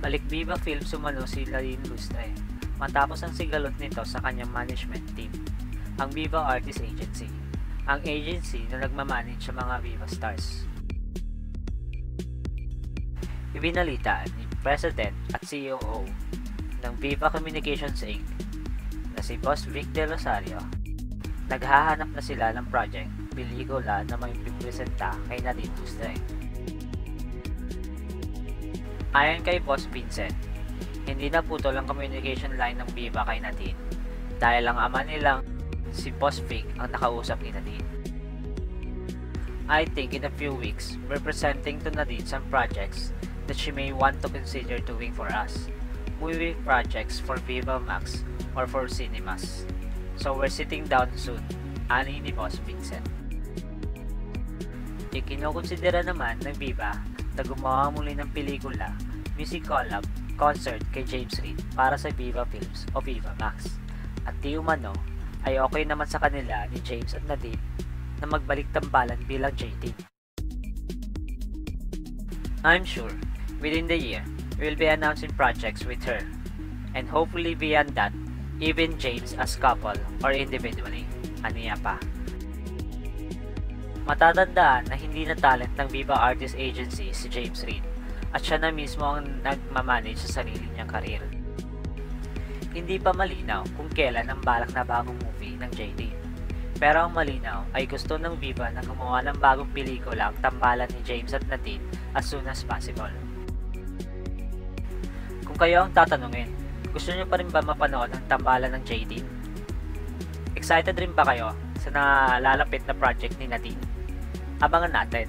Balik Viva Film sumalo si Lalin Lustre matapos ang sigalot nito sa kanyang management team, ang Viva Artist Agency, ang agency na nagmamanage sa mga Viva Stars. Ibinalita ni President at COO ng Viva Communications Inc. na si Boss Vic De Rosario naghahanap na sila ng project pelikula na may pipresenta kay Nadine Lustre. Ayon kay Boss Vincent, hindi na putol ang communication line ng Viva kay Nadine dahil ang ama nilang si Boss Vic ang nakausap ni Nadine. I think in a few weeks, we're presenting to Nadine some projects that she may want to consider doing for us. Movie projects for Viva Max or for cinemas. So we're sitting down soon, ani ni Boss Vincent. Ikinukonsidera naman ng Viva na gumawa muli ng pelikula, music collab, concert kay James Reid para sa Viva Films o Viva Max. At di umano, ay okay naman sa kanila ni James at Nadine na magbalik tambalan bilang JT. I'm sure, within the year, we will be announcing projects with her. And hopefully beyond that, even James as couple or individually. Aniya pa. Matatandaan na hindi na talent ng Viva Artist Agency si James Reid at siya na mismo ang nagmamanage sa sarili niyang karir. Hindi pa malinaw kung kailan ang balak na bagong movie ng JD. Pero ang malinaw ay gusto ng Viva na gumawa ng bagong pelikula ang tambalan ni James at Nadine as soon as possible. Kung kayo ang tatanungin, gusto niyo pa rin ba mapanood ang tambalan ng JD? Excited rin ba kayo sa nalalapit na project ni Nadine? Abangan natin.